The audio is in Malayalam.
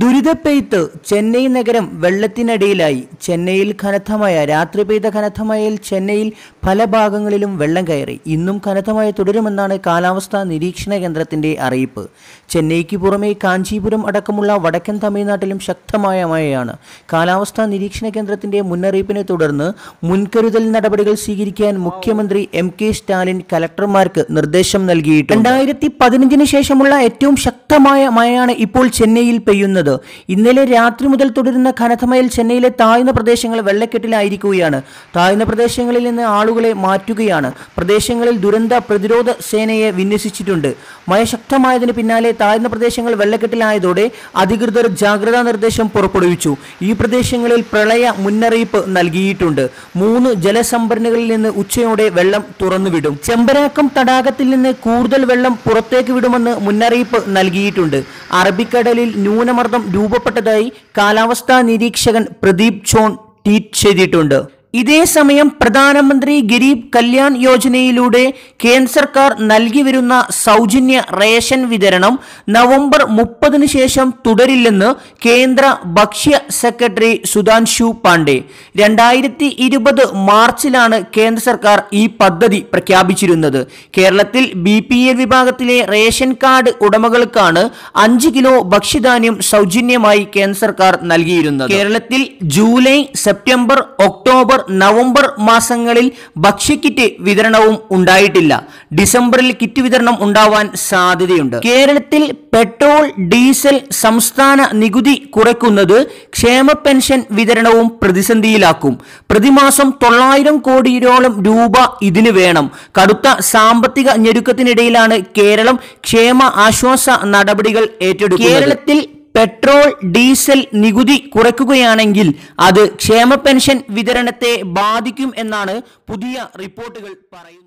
ദുരിതപ്പെയ്ത്ത് ചെന്നൈ നഗരം വെള്ളത്തിനടിയിലായി. ചെന്നൈയിൽ കനത്ത മഴ രാത്രി പെയ്ത കനത്ത മഴയിൽ ചെന്നൈയിൽ പല ഭാഗങ്ങളിലും വെള്ളം കയറി ഇന്നും കനത്ത മഴ തുടരുമെന്നാണ് കാലാവസ്ഥാ നിരീക്ഷണ കേന്ദ്രത്തിന്റെ അറിയിപ്പ്. ചെന്നൈക്ക് പുറമെ കാഞ്ചീപുരം അടക്കമുള്ള വടക്കൻ തമിഴ്നാട്ടിലും ശക്തമായ മഴയാണ്. കാലാവസ്ഥാ നിരീക്ഷണ കേന്ദ്രത്തിന്റെ മുന്നറിയിപ്പിനെ തുടർന്ന് മുൻകരുതൽ നടപടികൾ സ്വീകരിക്കാൻ മുഖ്യമന്ത്രി എം കെ സ്റ്റാലിൻ കലക്ടർമാർക്ക് നിർദ്ദേശം നൽകിയിട്ടുണ്ട്. രണ്ടായിരത്തി പതിനഞ്ചിന് ശേഷമുള്ള ഏറ്റവും ശക്തമായ മഴയാണ് ഇപ്പോൾ ചെന്നൈയിൽ പെയ്യുന്നത്. ഇന്നലെ രാത്രി മുതൽ തുടരുന്ന കനത്ത മഴയിൽ ചെന്നൈയിലെ താഴ്ന്ന പ്രദേശങ്ങൾ വെള്ളക്കെട്ടിലായിരിക്കുകയാണ്. താഴ്ന്ന പ്രദേശങ്ങളിൽ നിന്ന് ആളുകളെ മാറ്റുകയാണ്. പ്രദേശങ്ങളിൽ ദുരന്ത പ്രതിരോധ സേനയെ വിന്യസിച്ചിട്ടുണ്ട്. മഴ ശക്തമായതിന് പിന്നാലെ താഴ്ന്ന പ്രദേശങ്ങൾ വെള്ളക്കെട്ടിലായതോടെ അധികൃതർ ജാഗ്രതാ നിർദ്ദേശം പുറപ്പെടുവിച്ചു. ഈ പ്രദേശങ്ങളിൽ പ്രളയ മുന്നറിയിപ്പ് നൽകിയിട്ടുണ്ട്. മൂന്ന് ജലസംഭരണികളിൽ നിന്ന് ഉച്ചയോടെ വെള്ളം തുറന്നുവിടും. ചെമ്പരാക്കം തടാകത്തിൽ നിന്ന് കൂടുതൽ വെള്ളം പുറത്തേക്ക് വിടുമെന്ന് മുന്നറിയിപ്പ് നൽകിയിട്ടുണ്ട്. അറബിക്കടലിൽ ന്യൂനമർദ്ദം രൂപപ്പെട്ടതായി കാലാവസ്ഥാ നിരീക്ഷകൻ പ്രദീപ് ചോൺ ട്വീറ്റ് ചെയ്തിട്ടുണ്ട്. ഇതേസമയം പ്രധാനമന്ത്രി ഗരീബ് കല്യാൺ യോജനയിലൂടെ കേന്ദ്ര സർക്കാർ നൽകി വരുന്ന സൗജന്യ റേഷൻ വിതരണം നവംബർ മുപ്പതിന് ശേഷം തുടരില്ലെന്ന് കേന്ദ്ര ഭക്ഷ്യ സെക്രട്ടറി സുധാൻഷു പാണ്ഡെ. രണ്ടായിരത്തി ഇരുപത് മാർച്ചിലാണ് കേന്ദ്ര സർക്കാർ ഈ പദ്ധതി പ്രഖ്യാപിച്ചിരുന്നത്. കേരളത്തിൽ ബി പി എൽ വിഭാഗത്തിലെ റേഷൻ കാർഡ് ഉടമകൾക്കാണ് അഞ്ച് കിലോ ഭക്ഷ്യധാന്യം സൗജന്യമായി കേന്ദ്ര സർക്കാർ നൽകിയിരുന്നത്. കേരളത്തിൽ ജൂലൈ സെപ്റ്റംബർ ഒക്ടോബർ നവംബർ മാസങ്ങളിൽ ഭക്ഷ്യക്കിറ്റ് വിതരണവും ഉണ്ടായിട്ടില്ല. ഡിസംബറിൽ കിറ്റ് വിതരണം ഉണ്ടാവാൻ സാധ്യതയുണ്ട്. കേരളത്തിൽ പെട്രോൾ ഡീസൽ സംസ്ഥാന നികുതി കുറയ്ക്കുന്നത് ക്ഷേമ പെൻഷൻ വിതരണവും പ്രതിസന്ധിയിലാക്കും. പ്രതിമാസം തൊള്ളായിരം കോടിയോളം രൂപ ഇതിന് വേണം. കടുത്ത സാമ്പത്തിക ഞെരുക്കത്തിനിടയിലാണ് കേരളം ക്ഷേമ ആശ്വാസ നടപടികൾ ഏറ്റെടുക്കുന്നത്. കേരളത്തിൽ പെട്രോൾ ഡീസൽ നികുതി കുറയ്ക്കുകയാണെങ്കിൽ അത് ക്ഷേമ പെൻഷൻ വിതരണത്തെ ബാധിക്കും എന്നാണ് പുതിയ റിപ്പോർട്ടുകൾ പറയുന്നത്.